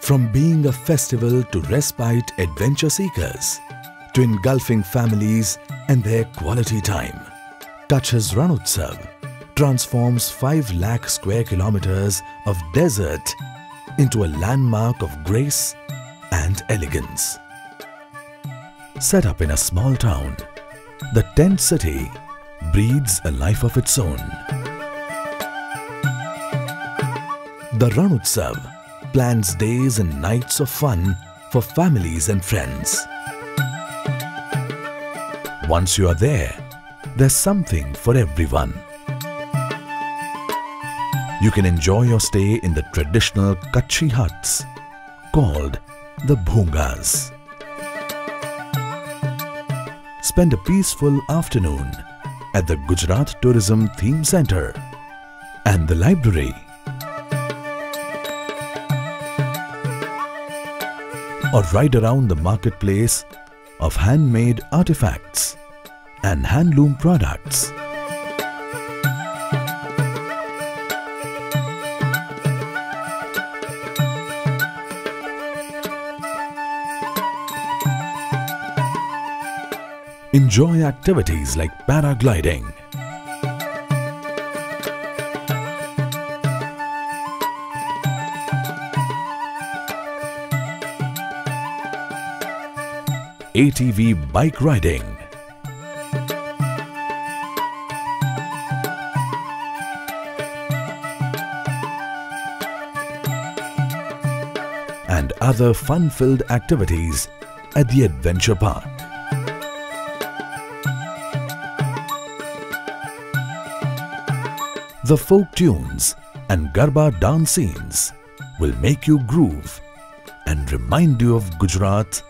From being a festival to respite adventure seekers, to engulfing families and their quality time, Kutch's Rann Utsav transforms 5 lakh square kilometers of desert into a landmark of grace and elegance. Set up in a small town, the tent city breathes a life of its own. The Rann Utsav plans days and nights of fun for families and friends. Once you are there, there's something for everyone. You can enjoy your stay in the traditional Kutchi huts called the Bhungas. Spend a peaceful afternoon at the Gujarat Tourism Theme Centre and the library. Or ride around the marketplace of handmade artifacts and handloom products. Enjoy activities like paragliding, ATV bike riding, and other fun-filled activities at the Adventure Park. The folk tunes and Garba dance scenes will make you groove and remind you of Gujarat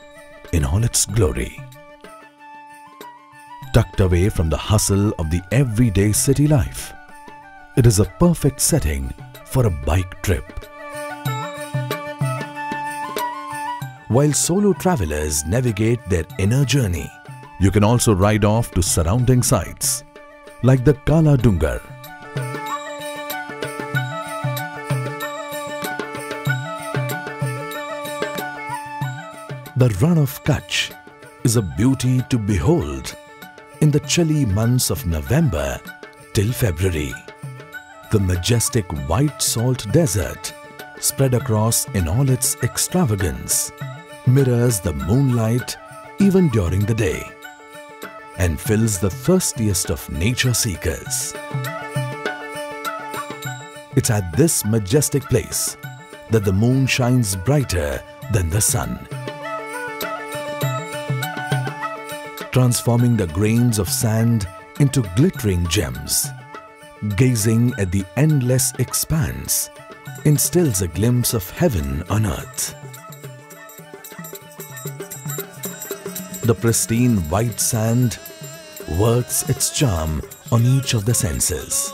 in all its glory. Tucked away from the hustle of the everyday city life, it is a perfect setting for a bike trip. While solo travelers navigate their inner journey, you can also ride off to surrounding sites like the Kala Dungar, The Rann of Kutch is a beauty to behold in the chilly months of November till February. The majestic white salt desert spread across in all its extravagance mirrors the moonlight even during the day and fills the thirstiest of nature seekers. It's at this majestic place that the moon shines brighter than the sun transforming the grains of sand into glittering gems. Gazing at the endless expanse instills a glimpse of heaven on earth. The pristine white sand works its charm on each of the senses,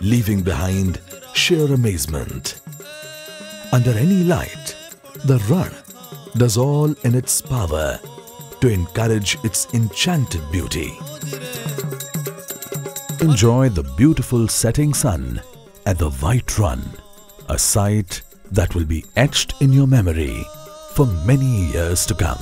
leaving behind sheer amazement. Under any light, the Rann does all in its power to encourage its enchanted beauty. Enjoy the beautiful setting sun at the White Rann, a sight that will be etched in your memory for many years to come.